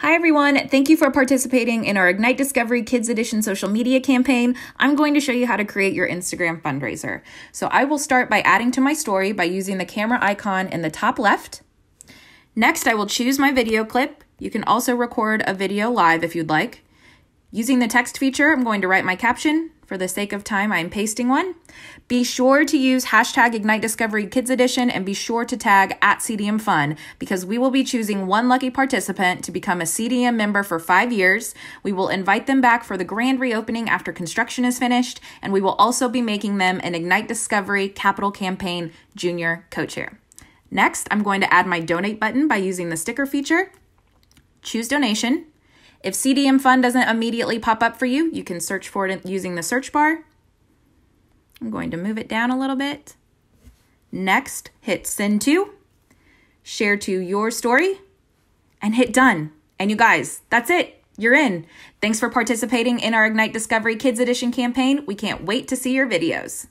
Hi, everyone. Thank you for participating in our Ignite Discovery Kids Edition social media campaign. I'm going to show you how to create your Instagram fundraiser. So I will start by adding to my story by using the camera icon in the top left. Next, I will choose my video clip. You can also record a video live if you'd like. Using the text feature, I'm going to write my caption. For the sake of time, I'm pasting one. Be sure to use hashtag Ignite Discovery Kids Edition and be sure to tag at CDM Fun because we will be choosing one lucky participant to become a CDM member for five years. We will invite them back for the grand reopening after construction is finished, and we will also be making them an Ignite Discovery Capital Campaign Junior Co-Chair. Next, I'm going to add my donate button by using the sticker feature. Choose donation. If CDM Fun doesn't immediately pop up for you, you can search for it using the search bar. I'm going to move it down a little bit. Next, hit send to, share to your story, and hit done. And you guys, that's it. You're in. Thanks for participating in our Ignite Discovery Kids Edition campaign. We can't wait to see your videos.